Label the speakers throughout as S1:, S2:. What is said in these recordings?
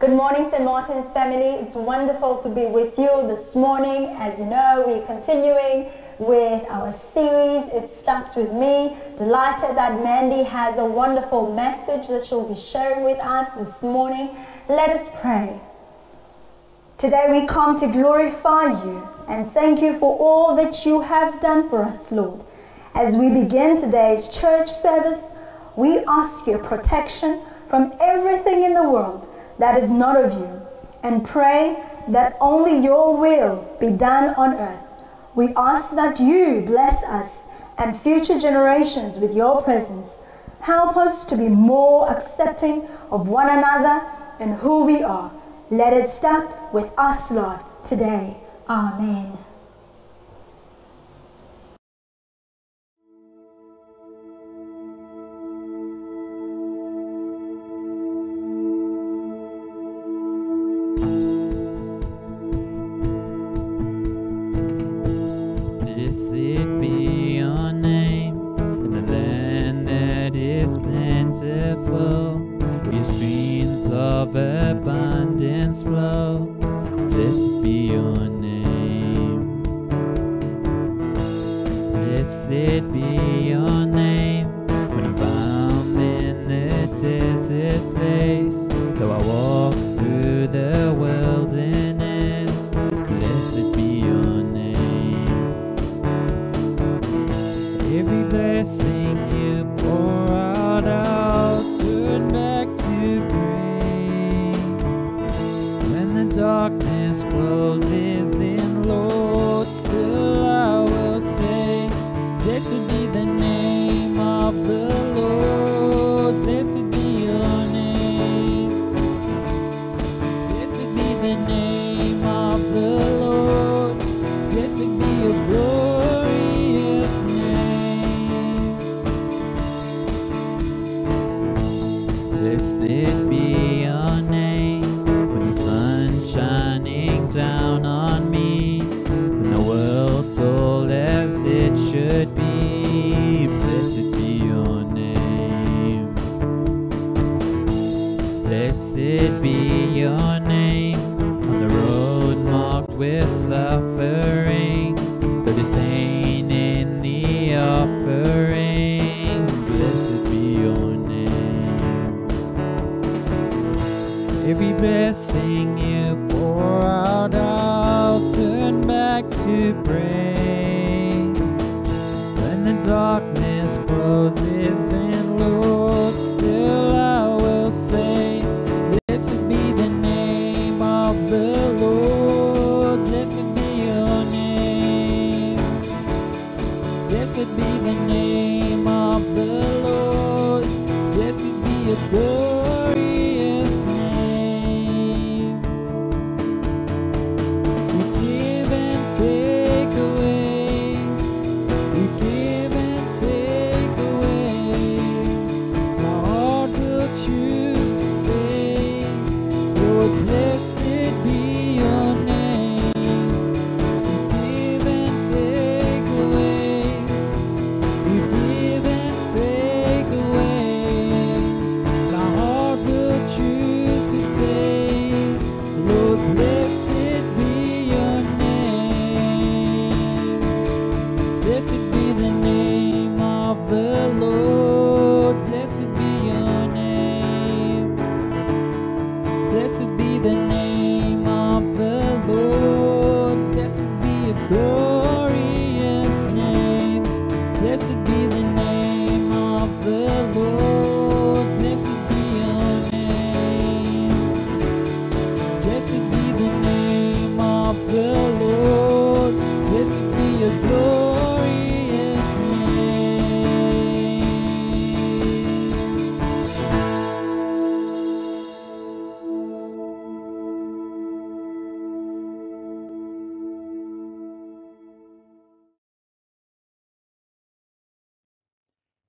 S1: Good morning, St. Martin's family. It's wonderful to be with you this morning. As you know, we're continuing with our series. It starts with me. Delighted that Mandy has a wonderful message that she'll be sharing with us this morning. Let us pray. Today we come to glorify you and thank you for all that you have done for us, Lord. As we begin today's church service, we ask your protection from everything in the world that is not of you and pray that only your will be done on earth. We ask that you bless us and future generations with your presence. Help us to be more accepting of one another and who we are. Let it start with us, Lord, today. Amen.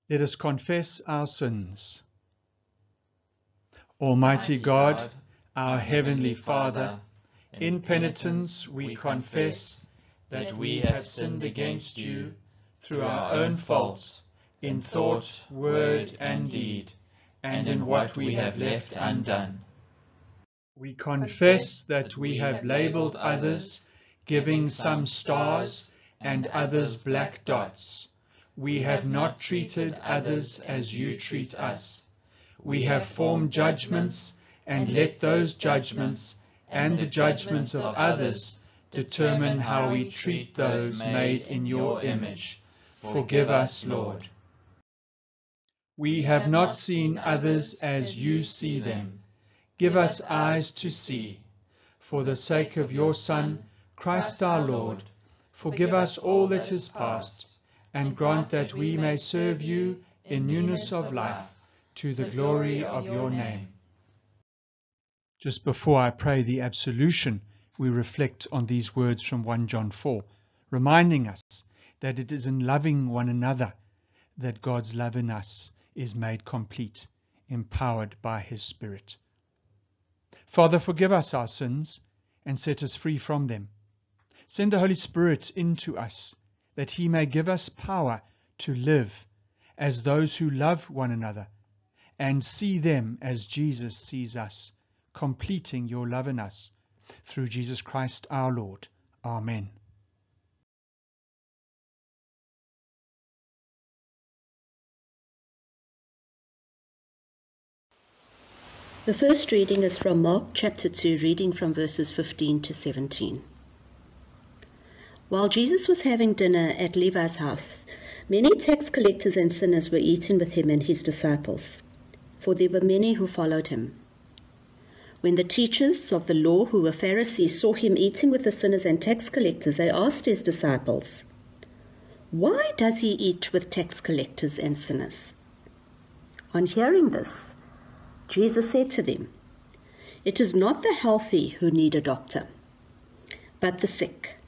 S2: Let us confess our sins. Almighty God, our heavenly Father, in penitence we confess that we have sinned against you through our own fault, in thought, word, and deed, and in what we have left undone. We confess that we have labeled others, giving some stars and others black dots. We have not treated others as you treat us. We have formed judgments and let those judgments and the judgments of others determine how we treat those made in your image. Forgive us, Lord. We have not seen others as you see them. Give us eyes to see. For the sake of your Son, Christ our Lord, forgive us all that is past, and grant that we may serve you in newness of life, to the glory of your name. Just before I pray the absolution, we reflect on these words from 1 John 4, reminding us that it is in loving one another that God's love in us is made complete, empowered by His Spirit. Father, forgive us our sins and set us free from them. Send the Holy Spirit into us that He may give us power to live as those who love one another and see them as Jesus sees us, completing your love in us through Jesus Christ our Lord. Amen.
S3: The first reading is from Mark chapter 2, reading from verses 15 to 17. While Jesus was having dinner at Levi's house, many tax collectors and sinners were eating with him and his disciples, for there were many who followed him. When the teachers of the law, who were Pharisees, saw him eating with the sinners and tax collectors, they asked his disciples, Why does he eat with tax collectors and sinners? On hearing this, Jesus said to them, It is not the healthy who need a doctor, but the sick.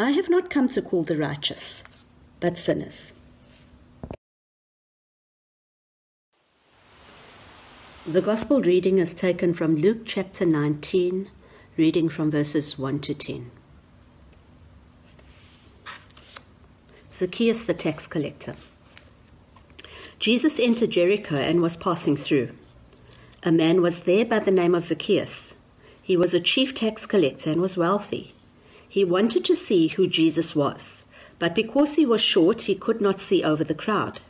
S3: I have not come to call the righteous, but sinners. The Gospel reading is taken from Luke chapter 19, reading from verses 1 to 10. Zacchaeus the tax collector. Jesus entered Jericho and was passing through. A man was there by the name of Zacchaeus. He was a chief tax collector and was wealthy. He wanted to see who Jesus was, but because he was short, he could not see over the crowd.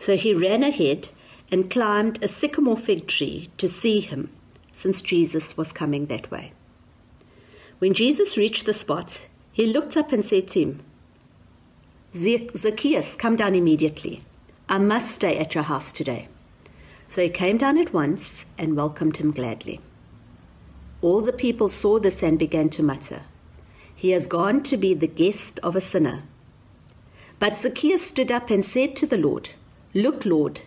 S3: So he ran ahead and climbed a sycamore fig tree to see him, since Jesus was coming that way. When Jesus reached the spot, he looked up and said to him, Zacchaeus, come down immediately. I must stay at your house today. So he came down at once and welcomed him gladly. All the people saw this and began to mutter, He has gone to be the guest of a sinner. But Zacchaeus stood up and said to the Lord, Look, Lord,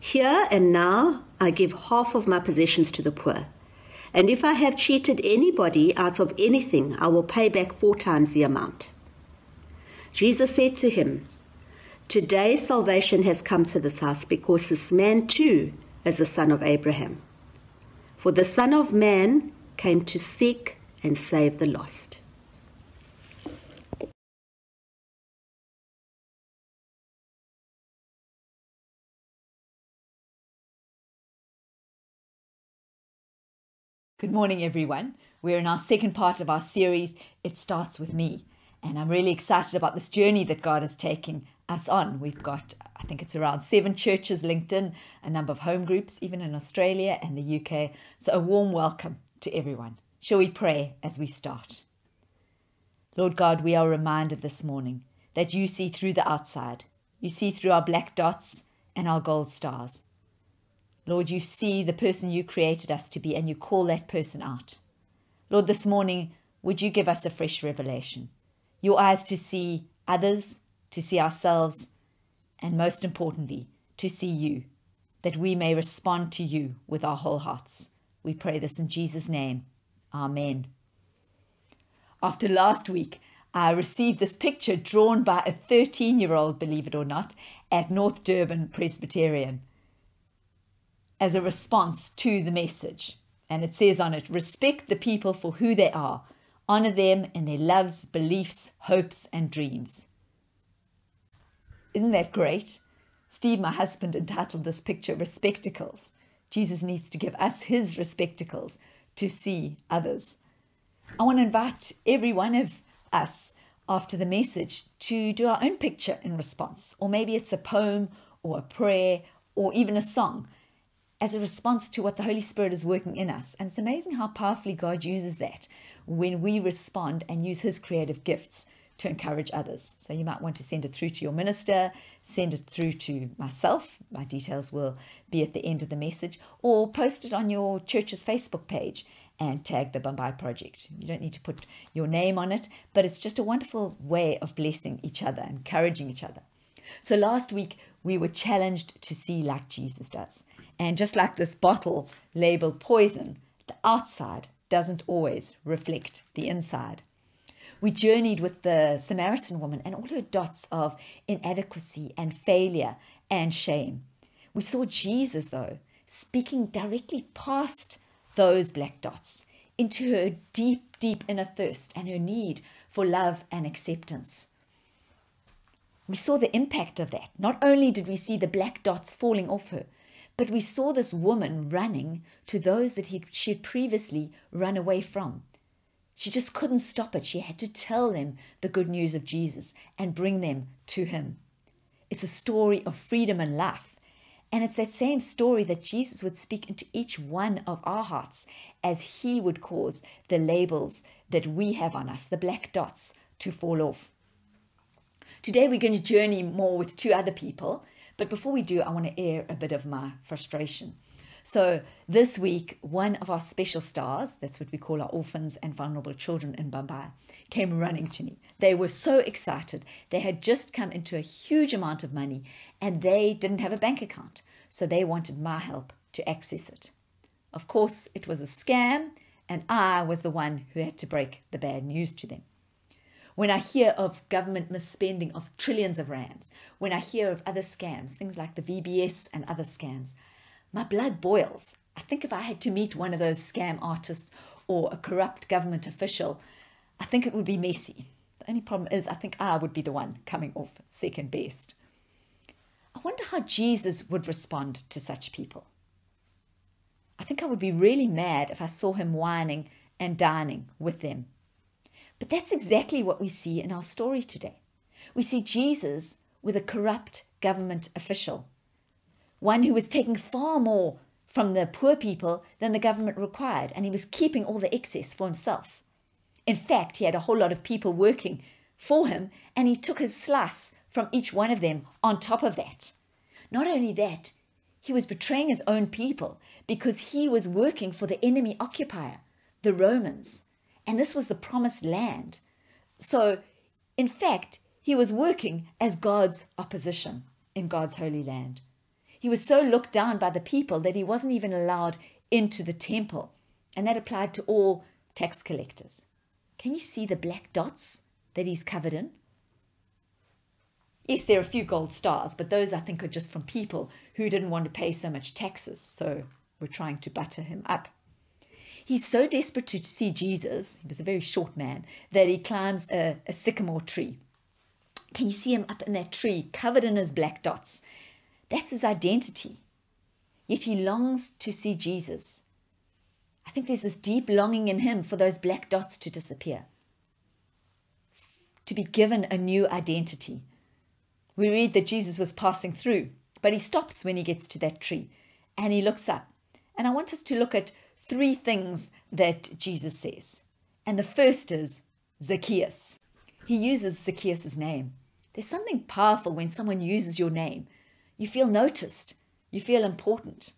S3: here and now I give half of my possessions to the poor. And if I have cheated anybody out of anything, I will pay back four times the amount. Jesus said to him, Today salvation has come to this house because this man too is a son of Abraham. For the Son of Man came to seek and save the lost.
S4: Good morning, everyone. We're in our second part of our series, It Starts With Me. And I'm really excited about this journey that God is taking us on. We've got, I think it's around seven churches linked in, a number of home groups, even in Australia and the UK. So, a warm welcome to everyone. Shall we pray as we start? Lord God, we are reminded this morning that you see through the outside. You see through our black dots and our gold stars. Lord, you see the person you created us to be and you call that person out. Lord, this morning, would you give us a fresh revelation? Your eyes to see others to see ourselves, and most importantly, to see you, that we may respond to you with our whole hearts. We pray this in Jesus' name. Amen. After last week, I received this picture drawn by a 13 year old, believe it or not, at North Durban Presbyterian as a response to the message. And it says on it respect the people for who they are, honor them in their loves, beliefs, hopes, and dreams. Isn't that great? Steve, my husband, entitled this picture Respectacles. Jesus needs to give us his respectacles to see others. I want to invite every one of us after the message to do our own picture in response, or maybe it's a poem or a prayer or even a song as a response to what the Holy Spirit is working in us. And it's amazing how powerfully God uses that when we respond and use His creative gifts to encourage others. So you might want to send it through to your minister, send it through to myself. My details will be at the end of the message, or post it on your church's Facebook page and tag the Bambai Project. You don't need to put your name on it, but it's just a wonderful way of blessing each other, encouraging each other. So last week, we were challenged to see like Jesus does. And just like this bottle labeled poison, the outside doesn't always reflect the inside. We journeyed with the Samaritan woman and all her dots of inadequacy and failure and shame. We saw Jesus, though, speaking directly past those black dots into her deep, deep inner thirst and her need for love and acceptance. We saw the impact of that. Not only did we see the black dots falling off her, but we saw this woman running to those that he, she had previously run away from. She just couldn't stop it. She had to tell them the good news of Jesus and bring them to him. It's a story of freedom and life. And it's that same story that Jesus would speak into each one of our hearts as he would cause the labels that we have on us, the black dots, to fall off. Today we're going to journey more with two other people, but before we do, I want to air a bit of my frustration. So this week, one of our special stars, that's what we call our orphans and vulnerable children in Bambai, came running to me. They were so excited. They had just come into a huge amount of money and they didn't have a bank account. So they wanted my help to access it. Of course, it was a scam and I was the one who had to break the bad news to them. When I hear of government misspending of trillions of rands, when I hear of other scams, things like the VBS and other scams, my blood boils. I think if I had to meet one of those scam artists or a corrupt government official, I think it would be messy. The only problem is, I think I would be the one coming off second best. I wonder how Jesus would respond to such people. I think I would be really mad if I saw him wining and dining with them. But that's exactly what we see in our story today. We see Jesus with a corrupt government official, one who was taking far more from the poor people than the government required, and he was keeping all the excess for himself. In fact, he had a whole lot of people working for him, and he took his slice from each one of them on top of that. Not only that, he was betraying his own people because he was working for the enemy occupier, the Romans, and this was the promised land. So, in fact, he was working as God's opposition in God's holy land. He was so looked down by the people that he wasn't even allowed into the temple, and that applied to all tax collectors. Can you see the black dots that he's covered in? Yes, there are a few gold stars, but those I think are just from people who didn't want to pay so much taxes, so we're trying to butter him up. He's so desperate to see Jesus, he was a very short man, that he climbs a, a sycamore tree. Can you see him up in that tree, covered in his black dots? That's his identity. Yet he longs to see Jesus. I think there's this deep longing in him for those black dots to disappear, to be given a new identity. We read that Jesus was passing through, but he stops when he gets to that tree and he looks up. And I want us to look at three things that Jesus says. And the first is Zacchaeus. He uses Zacchaeus' name. There's something powerful when someone uses your name. You feel noticed, you feel important.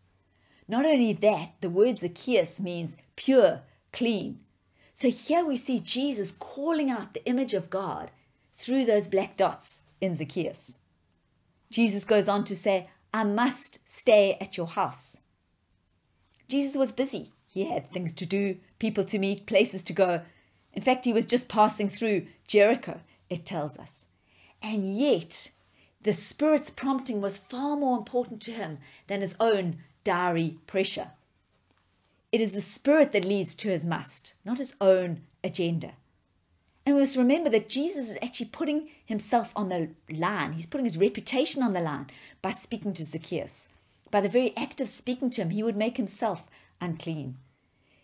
S4: Not only that, the word Zacchaeus means pure, clean. So here we see Jesus calling out the image of God through those black dots in Zacchaeus. Jesus goes on to say, I must stay at your house. Jesus was busy. He had things to do, people to meet, places to go. In fact, he was just passing through Jericho, it tells us. And yet, the Spirit's prompting was far more important to him than his own diary pressure. It is the Spirit that leads to his must, not his own agenda. And we must remember that Jesus is actually putting himself on the line. He's putting his reputation on the line by speaking to Zacchaeus. By the very act of speaking to him, he would make himself unclean.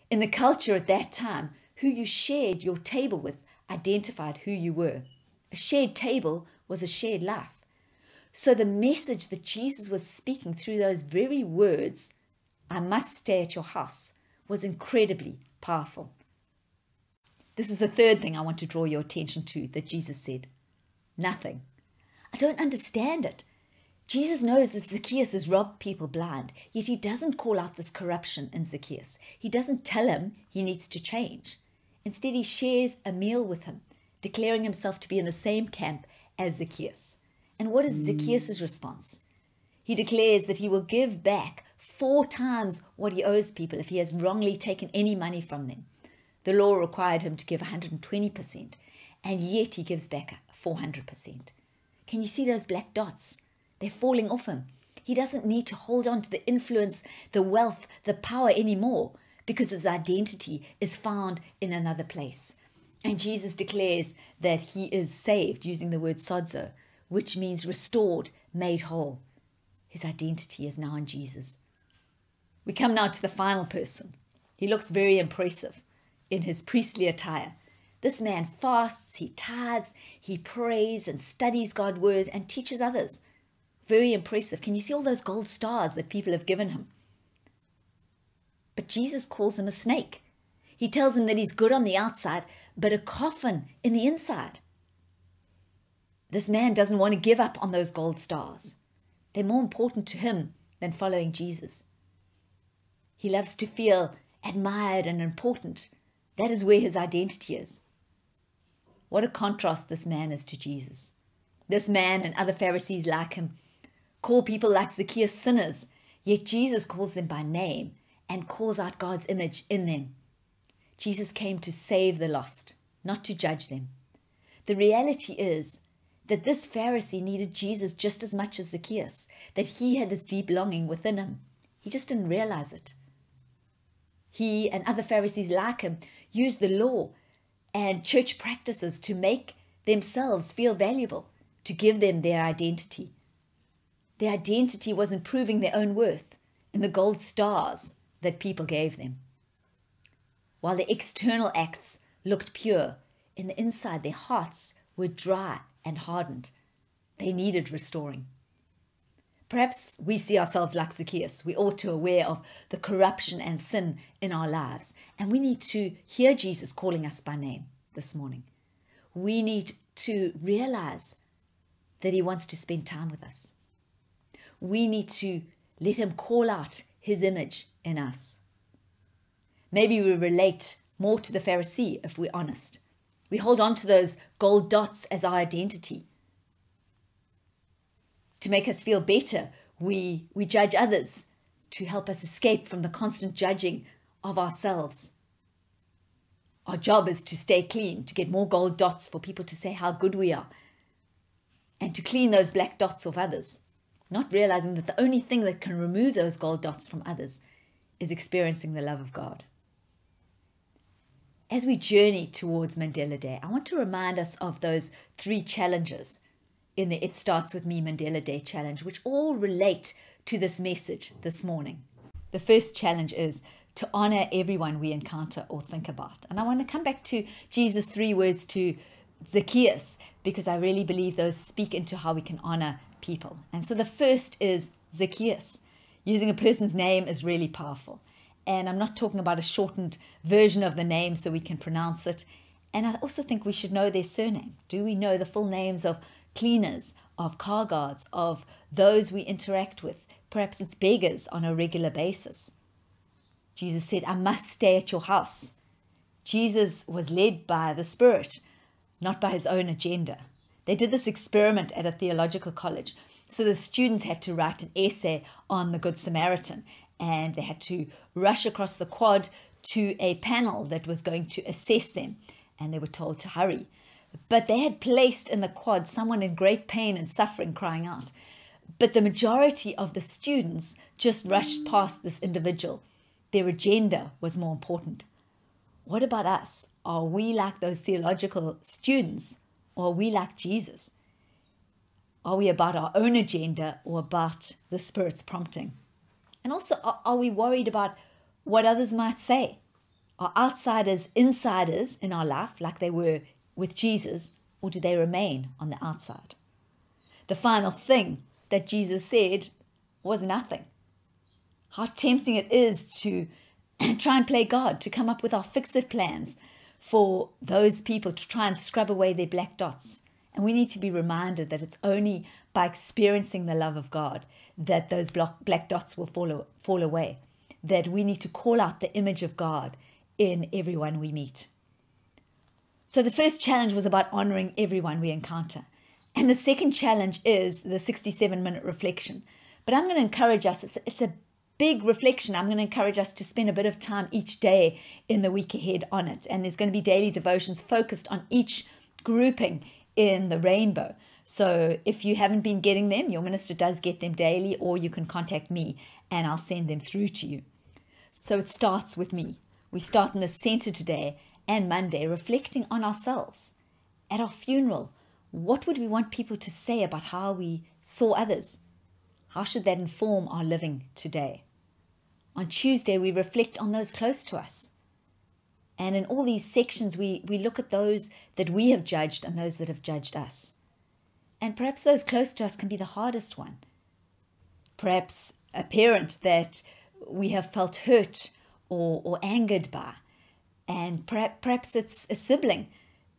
S4: In the culture at that time, who you shared your table with identified who you were. A shared table was a shared life. So the message that Jesus was speaking through those very words, I must stay at your house, was incredibly powerful. This is the third thing I want to draw your attention to that Jesus said nothing. I don't understand it. Jesus knows that Zacchaeus has robbed people blind, yet he doesn't call out this corruption in Zacchaeus. He doesn't tell him he needs to change. Instead, he shares a meal with him, declaring himself to be in the same camp as Zacchaeus. And what is Zacchaeus' response? He declares that he will give back four times what he owes people if he has wrongly taken any money from them. The law required him to give 120%, and yet he gives back 400%. Can you see those black dots? They're falling off him. He doesn't need to hold on to the influence, the wealth, the power anymore because his identity is found in another place. And Jesus declares that he is saved using the word sozo, which means restored, made whole. His identity is now in Jesus. We come now to the final person. He looks very impressive in his priestly attire. This man fasts, he tithes, he prays and studies God's word and teaches others. Very impressive. Can you see all those gold stars that people have given him? But Jesus calls him a snake. He tells him that he's good on the outside, but a coffin in the inside. This man doesn't want to give up on those gold stars. They're more important to him than following Jesus. He loves to feel admired and important. That is where his identity is. What a contrast this man is to Jesus. This man and other Pharisees like him call people like Zacchaeus sinners, yet Jesus calls them by name and calls out God's image in them. Jesus came to save the lost, not to judge them. The reality is that this Pharisee needed Jesus just as much as Zacchaeus, that he had this deep longing within him. He just didn't realize it. He and other Pharisees like him used the law and church practices to make themselves feel valuable, to give them their identity. Their identity was in proving their own worth in the gold stars that people gave them. While the external acts looked pure, in the inside their hearts were dry and hardened. They needed restoring. Perhaps we see ourselves like Zacchaeus. We're all too aware of the corruption and sin in our lives, and we need to hear Jesus calling us by name this morning. We need to realize that He wants to spend time with us we need to let Him call out His image in us. Maybe we relate more to the Pharisee if we're honest. We hold on to those gold dots as our identity. To make us feel better, we, we judge others to help us escape from the constant judging of ourselves. Our job is to stay clean, to get more gold dots for people to say how good we are, and to clean those black dots off others not realizing that the only thing that can remove those gold dots from others is experiencing the love of God. As we journey towards Mandela Day, I want to remind us of those three challenges in the It Starts With Me Mandela Day challenge, which all relate to this message this morning. The first challenge is to honor everyone we encounter or think about. And I want to come back to Jesus' three words to Zacchaeus because I really believe those speak into how we can honor people. And so the first is Zacchaeus. Using a person's name is really powerful. And I'm not talking about a shortened version of the name so we can pronounce it. And I also think we should know their surname. Do we know the full names of cleaners, of car guards, of those we interact with? Perhaps it's beggars on a regular basis. Jesus said, I must stay at your house. Jesus was led by the Spirit, not by his own agenda. They did this experiment at a theological college. So the students had to write an essay on the Good Samaritan and they had to rush across the quad to a panel that was going to assess them and they were told to hurry. But they had placed in the quad someone in great pain and suffering crying out. But the majority of the students just rushed past this individual. Their agenda was more important. What about us? Are we like those theological students or we like Jesus? Are we about our own agenda or about the Spirit's prompting? And also, are, are we worried about what others might say? Are outsiders insiders in our life like they were with Jesus, or do they remain on the outside? The final thing that Jesus said was nothing. How tempting it is to try and play God, to come up with our fix it plans for those people to try and scrub away their black dots. And we need to be reminded that it's only by experiencing the love of God that those black dots will fall, fall away. That we need to call out the image of God in everyone we meet. So the first challenge was about honoring everyone we encounter. And the second challenge is the 67 minute reflection. But I'm going to encourage us, it's, it's a big reflection. I'm going to encourage us to spend a bit of time each day in the week ahead on it. And there's going to be daily devotions focused on each grouping in the rainbow. So if you haven't been getting them, your minister does get them daily, or you can contact me and I'll send them through to you. So it starts with me. We start in the center today and Monday reflecting on ourselves. At our funeral, what would we want people to say about how we saw others? How should that inform our living today? On Tuesday, we reflect on those close to us. And in all these sections, we, we look at those that we have judged and those that have judged us. And perhaps those close to us can be the hardest one. Perhaps a parent that we have felt hurt or, or angered by. And perhaps, perhaps it's a sibling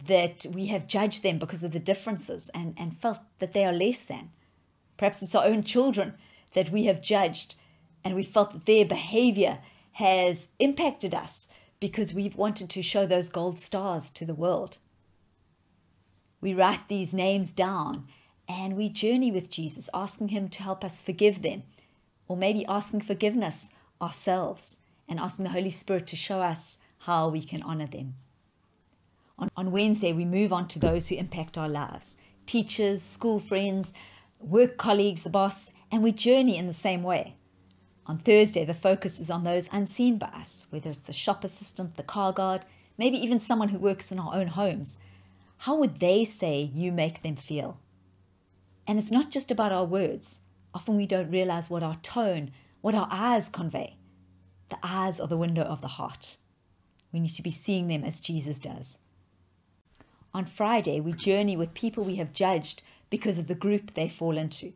S4: that we have judged them because of the differences and, and felt that they are less than. Perhaps it's our own children that we have judged and we felt that their behavior has impacted us because we've wanted to show those gold stars to the world. We write these names down and we journey with Jesus, asking Him to help us forgive them, or maybe asking forgiveness ourselves and asking the Holy Spirit to show us how we can honor them. On, on Wednesday, we move on to those who impact our lives teachers, school friends, work colleagues, the boss, and we journey in the same way. On Thursday, the focus is on those unseen by us, whether it's the shop assistant, the car guard, maybe even someone who works in our own homes. How would they say you make them feel? And it's not just about our words. Often we don't realize what our tone, what our eyes convey. The eyes are the window of the heart. We need to be seeing them as Jesus does. On Friday, we journey with people we have judged because of the group they fall into,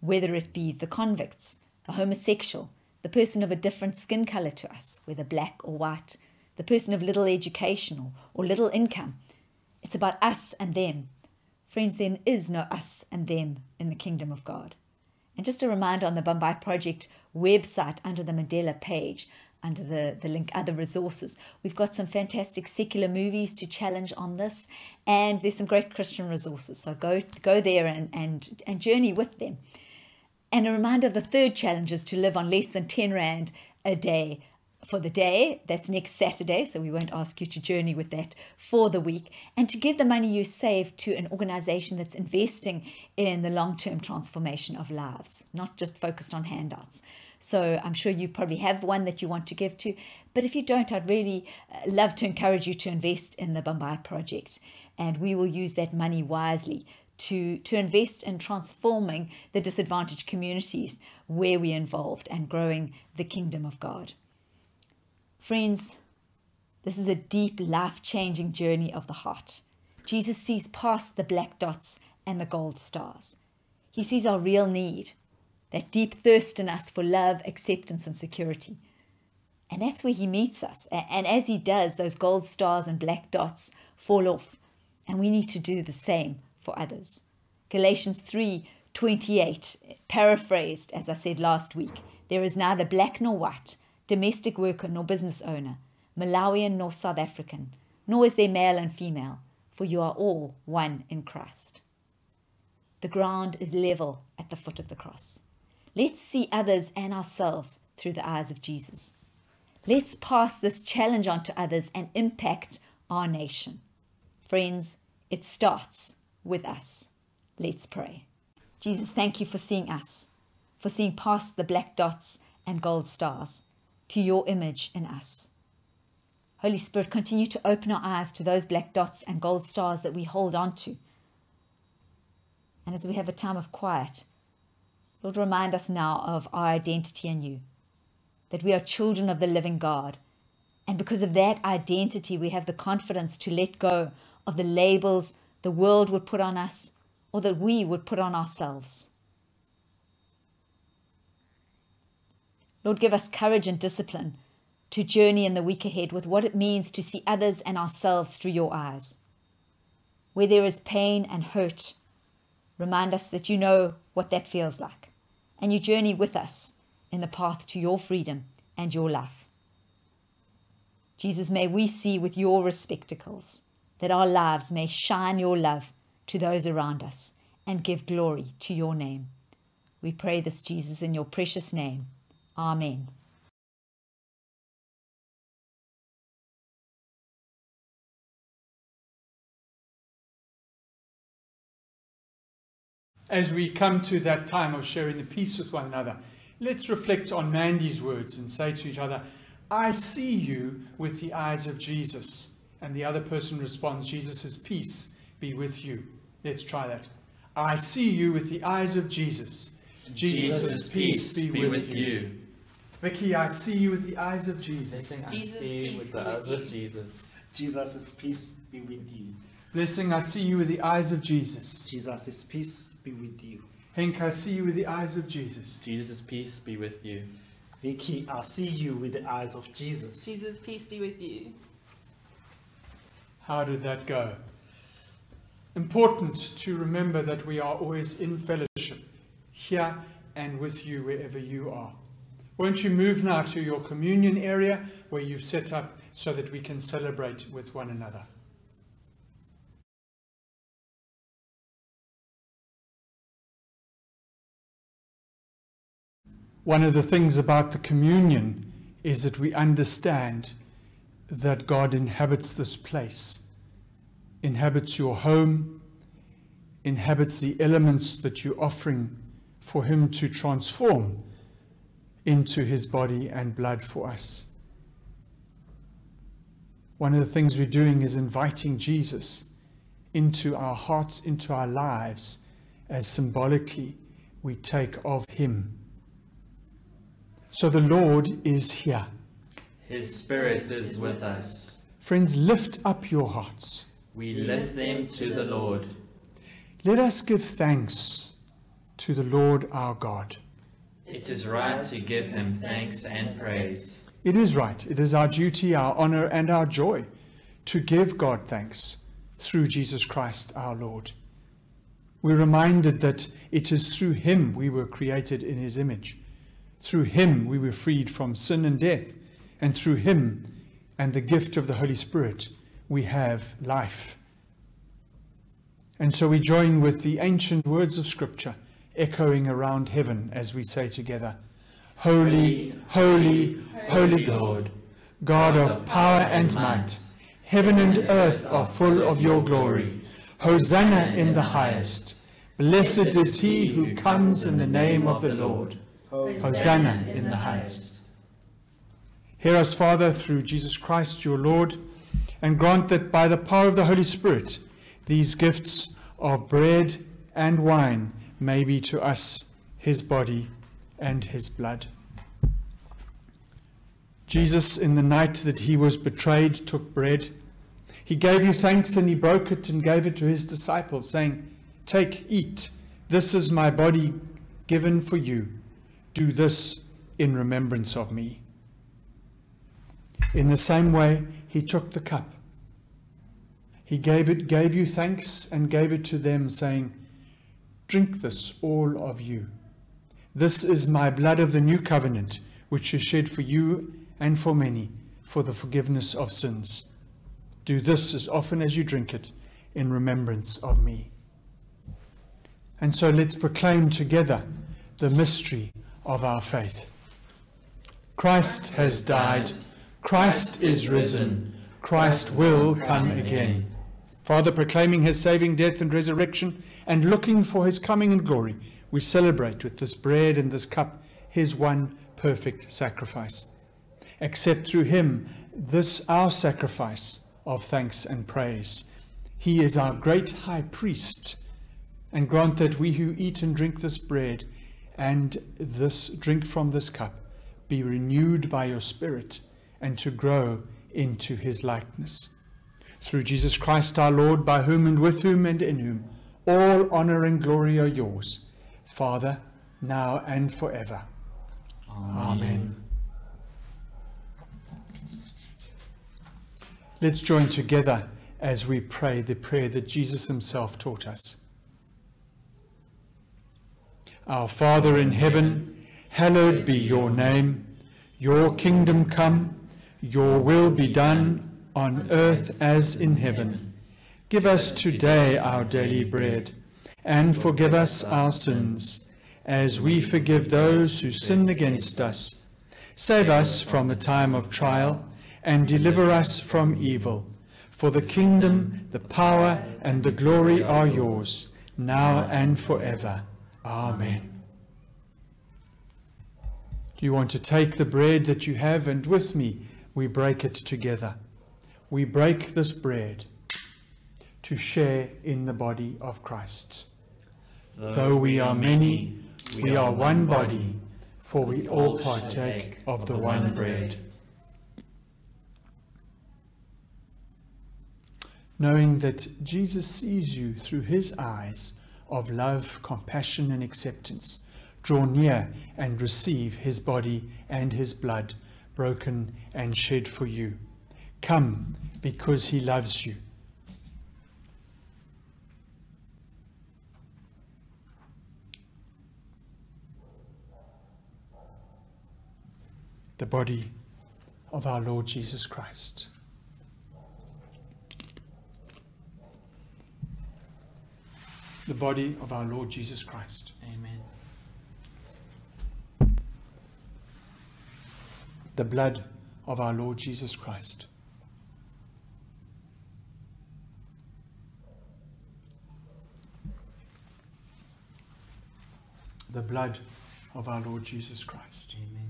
S4: whether it be the convicts, the homosexual, the person of a different skin color to us, whether black or white, the person of little education or, or little income. It's about us and them. Friends, there is no us and them in the kingdom of God. And just a reminder on the Bambai Project website under the Mandela page, under the, the link other resources. We've got some fantastic secular movies to challenge on this, and there's some great Christian resources. So go go there and, and, and journey with them. And a reminder the third challenge is to live on less than 10 Rand a day for the day. That's next Saturday, so we won't ask you to journey with that for the week. And to give the money you save to an organization that's investing in the long term transformation of lives, not just focused on handouts. So I'm sure you probably have one that you want to give to. But if you don't, I'd really uh, love to encourage you to invest in the Bambai project. And we will use that money wisely to, to invest in transforming the disadvantaged communities where we're involved and growing the kingdom of God. Friends, this is a deep, life changing journey of the heart. Jesus sees past the black dots and the gold stars. He sees our real need that deep thirst in us for love, acceptance, and security. And that's where he meets us. And as he does, those gold stars and black dots fall off. And we need to do the same for others. Galatians 3 28, paraphrased as I said last week there is neither black nor white, domestic worker nor business owner, Malawian nor South African, nor is there male and female, for you are all one in Christ. The ground is level at the foot of the cross. Let's see others and ourselves through the eyes of Jesus. Let's pass this challenge on to others and impact our nation. Friends, it starts with us. Let's pray. Jesus, thank you for seeing us, for seeing past the black dots and gold stars to your image in us. Holy Spirit, continue to open our eyes to those black dots and gold stars that we hold on to. And as we have a time of quiet, Lord, remind us now of our identity in you, that we are children of the living God, And because of that identity, we have the confidence to let go of the labels the world would put on us or that we would put on ourselves. Lord, give us courage and discipline to journey in the week ahead with what it means to see others and ourselves through your eyes. Where there is pain and hurt, remind us that you know what that feels like, and you journey with us in the path to your freedom and your life. Jesus, may we see with your respectacles that our lives may shine your love to those around us and give glory to your name. We pray this, Jesus, in your precious name. Amen.
S2: As we come to that time of sharing the peace with one another, let's reflect on Mandy's words and say to each other, I see you with the eyes of Jesus. And the other person responds, Jesus' peace be with you. Let's try that. I see you with the eyes of Jesus.
S5: Jesus' peace be with you.
S2: Vicky, I see you with the eyes of Jesus.
S5: Blessing I
S6: Jesus'
S5: see
S6: peace
S5: with
S6: be
S5: the
S6: with
S5: eyes
S6: you.
S5: of Jesus.
S7: Jesus' peace be with you.
S2: Blessing, I see you with the eyes of Jesus.
S7: Jesus' peace be with you.
S2: Henk, I see you with the eyes of Jesus.
S5: Jesus' peace be with you.
S7: Vicky, I see you with the eyes of Jesus.
S6: Jesus, peace be with you.
S2: How did that go? Important to remember that we are always in fellowship, here and with you wherever you are. Won't you move now to your communion area where you've set up so that we can celebrate with one another? One of the things about the communion is that we understand that God inhabits this place, inhabits your home, inhabits the elements that you're offering for Him to transform into His body and blood for us. One of the things we're doing is inviting Jesus into our hearts, into our lives, as symbolically we take of Him. So the Lord is here.
S5: His Spirit is with us.
S2: Friends, lift up your hearts.
S5: We lift them to the Lord.
S2: Let us give thanks to the Lord our God.
S5: It is right to give him thanks and praise.
S2: It is right, it is our duty, our honor, and our joy to give God thanks through Jesus Christ our Lord. We're reminded that it is through Him we were created in His image. Through Him we were freed from sin and death, and through Him and the gift of the Holy Spirit we have life. And so we join with the ancient words of Scripture echoing around heaven as we say together, Holy, holy, holy God, God of power and might, heaven and earth are full of your glory. Hosanna in the highest. Blessed is he who comes in the name of the Lord. Hosanna in the highest. Hear us, Father, through Jesus Christ your Lord, and grant that by the power of the Holy Spirit, these gifts of bread and wine may be to us his body and his blood. Jesus, in the night that he was betrayed, took bread. He gave you thanks and he broke it and gave it to his disciples, saying, Take, eat. This is my body given for you. Do this in remembrance of me. In the same way, he took the cup. He gave it, gave you thanks, and gave it to them, saying, Drink this, all of you. This is my blood of the new covenant, which is shed for you and for many for the forgiveness of sins. Do this as often as you drink it in remembrance of me. And so let's proclaim together the mystery of our faith. Christ has died. Christ is risen. Christ will come again. Father, proclaiming his saving death and resurrection and looking for his coming in glory, we celebrate with this bread and this cup his one perfect sacrifice. Accept through him this our sacrifice of thanks and praise. He is our great high priest, and grant that we who eat and drink this bread and this drink from this cup be renewed by your spirit and to grow into his likeness. Through Jesus Christ our Lord, by whom and with whom and in whom all honor and glory are yours, Father, now and forever. Amen. Let's join together as we pray the prayer that Jesus himself taught us. Our Father in heaven, hallowed be your name. Your kingdom come, your will be done on earth as in heaven. Give us today our daily bread, and forgive us our sins, as we forgive those who sin against us. Save us from the time of trial, and deliver us from evil. For the kingdom, the power, and the glory are yours, now and forever. Amen. Do you want to take the bread that you have and with me we break it together? We break this bread to share in the body of Christ. Though we are many, we are one body, for we all partake of the one bread. Knowing that Jesus sees you through his eyes of love, compassion, and acceptance, draw near and receive his body and his blood broken and shed for you. Come because he loves you. The body of our Lord Jesus Christ. The body of our Lord Jesus Christ.
S5: Amen.
S2: The blood of our Lord Jesus Christ. The blood of our Lord Jesus Christ.
S5: Amen.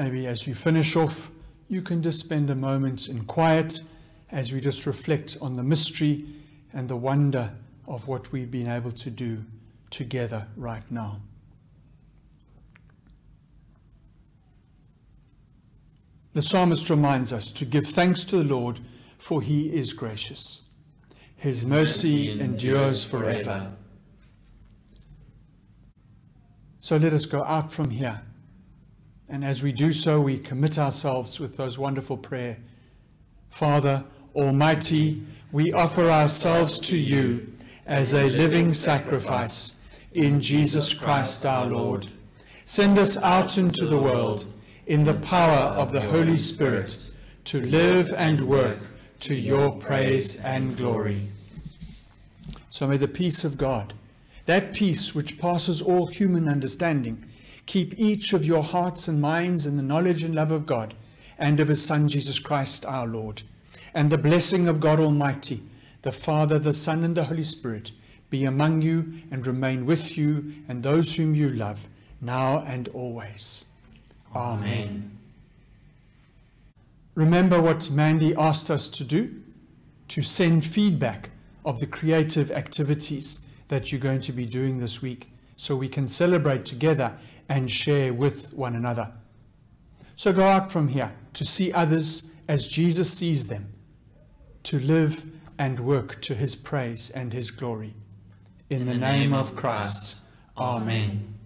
S2: Maybe as you finish off, you can just spend a moment in quiet as we just reflect on the mystery and the wonder of what we've been able to do together right now. The psalmist reminds us to give thanks to the Lord, for he is gracious. His mercy endures forever. So let us go out from here. And as we do so, we commit ourselves with those wonderful prayer. Father Almighty, we offer ourselves to you as a living sacrifice in Jesus Christ our Lord. Send us out into the world in the power of the Holy Spirit to live and work to your praise and glory. So may the peace of God, that peace which passes all human understanding, keep each of your hearts and minds in the knowledge and love of God and of his Son Jesus Christ our Lord. And the blessing of God Almighty, the Father, the Son, and the Holy Spirit be among you and remain with you and those whom you love, now and always. Amen. Remember what Mandy asked us to do? To send feedback of the creative activities that you're going to be doing this week so we can celebrate together and share with one another. So go out from here to see others as Jesus sees them, to live and work to his praise and his glory. In, the, name, of Christ. Amen.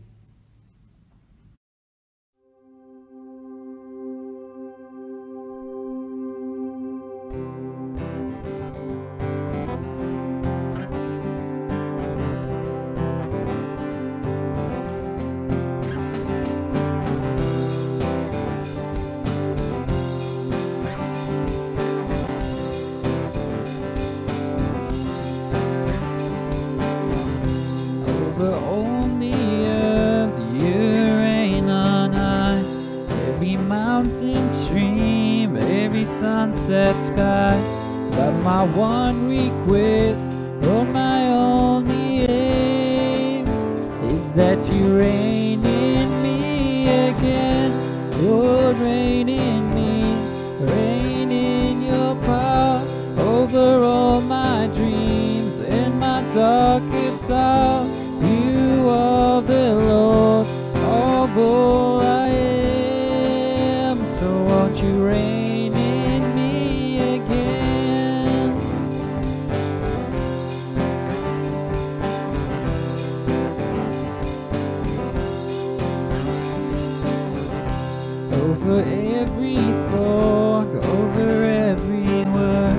S5: Over every
S1: thought, over every word.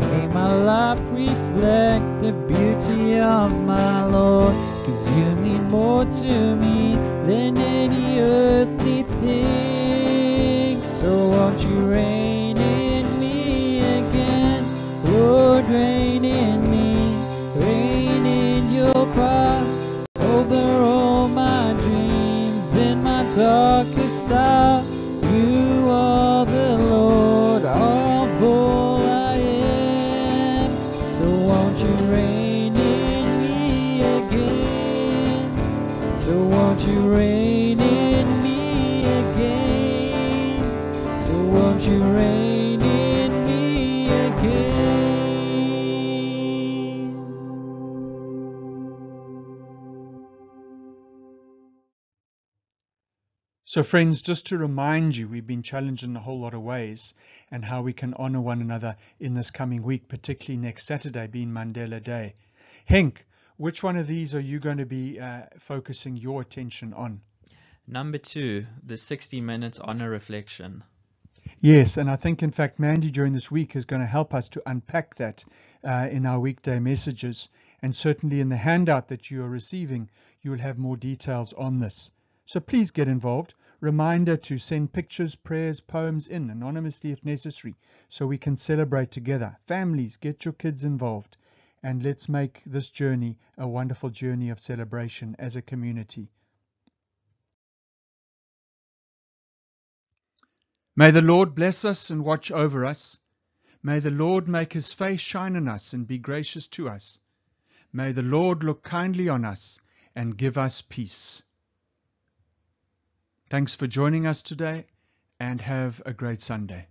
S1: May my life reflect the beauty of my Lord. Cause you mean more to me
S2: So, friends, just to remind you, we've been challenged in a whole lot of ways and how we can honor one another in this coming week, particularly next Saturday being Mandela Day. Henk, which one of these are you going to be uh, focusing your attention on?
S1: Number two, the 60 minutes honor reflection.
S2: Yes, and I think, in fact, Mandy during this week is going to help us to unpack that uh, in our weekday messages. And certainly in the handout that you are receiving, you will have more details on this. So please get involved. Reminder to send pictures, prayers, poems in anonymously if necessary so we can celebrate together. Families, get your kids involved and let's make this journey a wonderful journey of celebration as a community. May the Lord bless us and watch over us. May the Lord make his face shine on us and be gracious to us. May the Lord look kindly on us and give us peace. Thanks for joining us today and have a great Sunday.